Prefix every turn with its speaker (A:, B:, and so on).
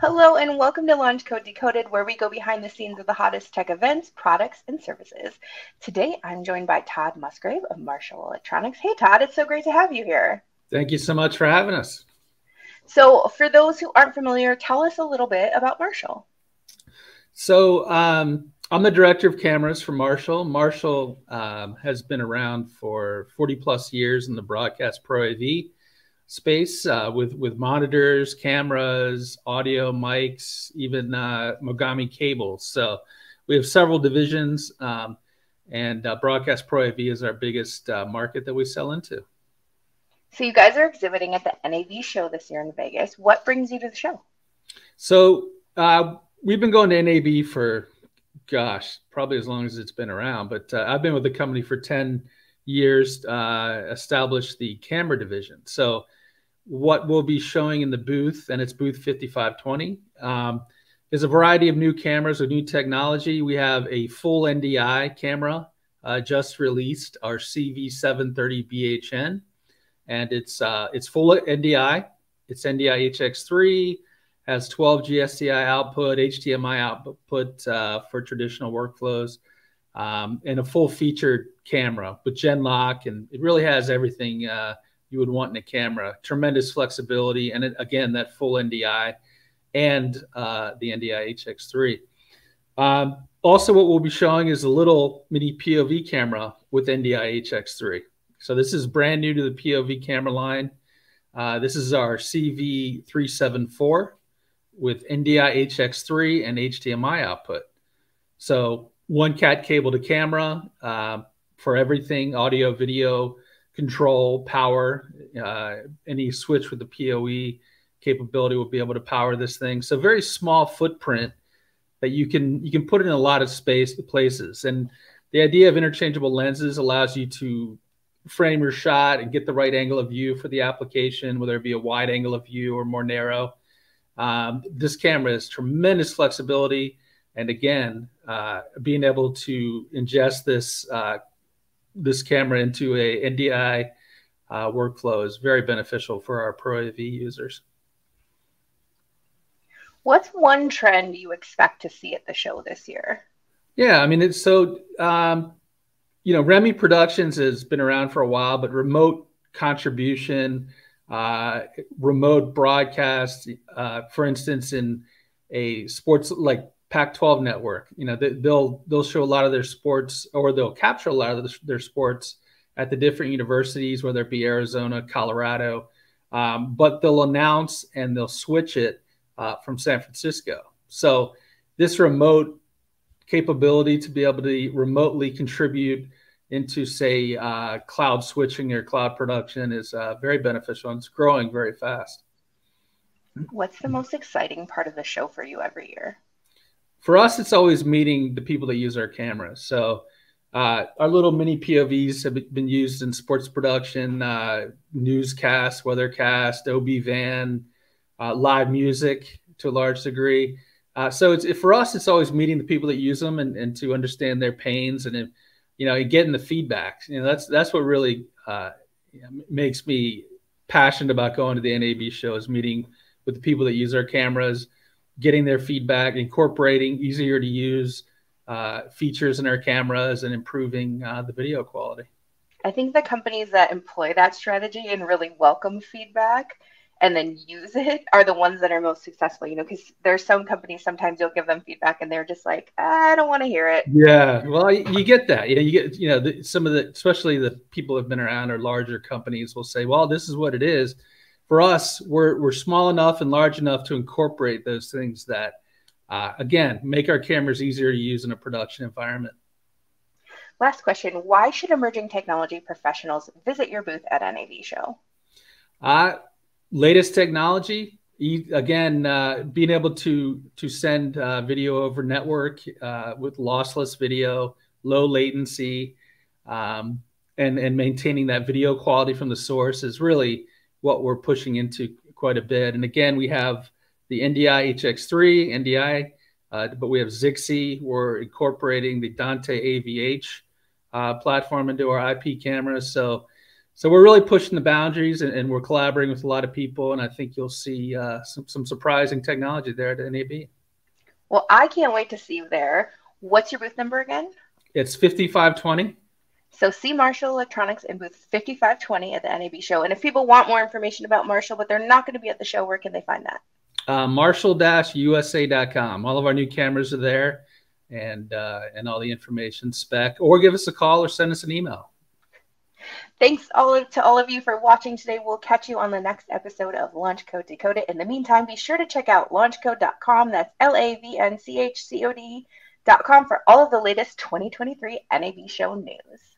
A: Hello and welcome to LAVNCH CODE Decoded, where we go behind the scenes of the hottest tech events, products, and services. Today, I'm joined by Tod Musgrave of Marshall Electronics. Hey, Tod, it's so great to have you here.
B: Thank you so much for having us.
A: So, for those who aren't familiar, tell us a little bit about Marshall.
B: So, um, I'm the director of cameras for Marshall. Marshall um, has been around for 40 plus years in the broadcast pro AV space uh, with with monitors, cameras, audio, mics, even uh, Mogami cables. So we have several divisions, um, and uh, Broadcast Pro AV is our biggest uh, market that we sell into.
A: So you guys are exhibiting at the NAB show this year in Vegas. What brings you to the show?
B: So uh, we've been going to NAB for, gosh, probably as long as it's been around. But uh, I've been with the company for ten years, established the camera division. So what we'll be showing in the booth, and it's booth 5520. Um, there's a variety of new cameras with new technology. We have a full NDI camera uh, just released, our CV730BHN, and it's uh, it's full NDI. It's NDI HX3, has 12G-SDI output, HDMI output uh, for traditional workflows, um, and a full featured camera with Genlock, and it really has everything uh, you would want in a camera. Tremendous flexibility, and it, again, that full NDI and uh, the NDI HX3. Um, also, what we'll be showing is a little mini POV camera with NDI HX3. So this is brand new to the POV camera line. Uh, this is our CV374 with NDI HX3 and HDMI output. So one cat cable to camera uh, for everything, audio, video, control, power. Uh, any switch with the PoE capability will be able to power this thing. So very small footprint that you can you can put in a lot of space places. And the idea of interchangeable lenses allows you to frame your shot and get the right angle of view for the application, whether it be a wide angle of view or more narrow. Um, this camera has tremendous flexibility. And again, uh, being able to ingest this uh, this camera into a NDI uh, workflow is very beneficial for our Pro AV users.
A: What's one trend you expect to see at the show this year?
B: Yeah, I mean, it's so, um, you know, REMI Productions has been around for a while, but remote contribution, uh, remote broadcast, uh, for instance, in a sports like Pac-12 network. You know, they'll they'll show a lot of their sports, or they'll capture a lot of their sports at the different universities, whether it be Arizona, Colorado. Um, but they'll announce and they'll switch it uh, from San Francisco. So this remote capability to be able to remotely contribute into, say, uh, cloud switching or cloud production is uh, very beneficial and it's growing very fast.
A: What's the most exciting part of the show for you every year?
B: For us, it's always meeting the people that use our cameras. So uh, our little mini POVs have been used in sports production, uh, newscast, weathercast, OB van, uh, live music to a large degree. Uh, so it's for us, it's always meeting the people that use them and, and to understand their pains and you know getting the feedback. You know that's that's what really uh, makes me passionate about going to the NAB shows, meeting with the people that use our cameras getting their feedback, incorporating easier to use uh, features in our cameras, and improving uh, the video quality.
A: I think the companies that employ that strategy and really welcome feedback and then use it are the ones that are most successful, you know, because there's some companies sometimes you'll give them feedback and they're just like, I don't want to hear it.
B: Yeah. Well, you get that. You know, you get, you know, the, some of the, especially the people who have been around or larger companies will say, well, this is what it is for us, we're, we're small enough and large enough to incorporate those things that, uh, again, make our cameras easier to use in a production environment.
A: Last question Why should emerging technology professionals visit your booth at NAB Show?
B: Uh, latest technology. Again, uh, being able to to send uh, video over network uh, with lossless video, low latency, um, and and maintaining that video quality from the source is really what we're pushing into quite a bit. And again, we have the NDI HX3, NDI, uh, but we have Zixi. We're incorporating the Dante AV-H uh, platform into our IP cameras. So so we're really pushing the boundaries and, and, we're collaborating with a lot of people and i think you'll see uh, some, some surprising technology there at nab
A: well i can't wait to see you there what's your booth number again
B: it's 5520
A: so see Marshall Electronics in booth 5520 at the NAB show. And if people want more information about Marshall, but they're not going to be at the show, where can they find that?
B: Uh, Marshall-USA.com. All of our new cameras are there, and uh, and all the information spec. Or give us a call or send us an email.
A: Thanks all of, to all of you for watching today. We'll catch you on the next episode of LAVNCH CODE Decode In the meantime, be sure to check out lavnchcode.com. That's L A V N C H C O D.com for all of the latest 2023 NAB show news.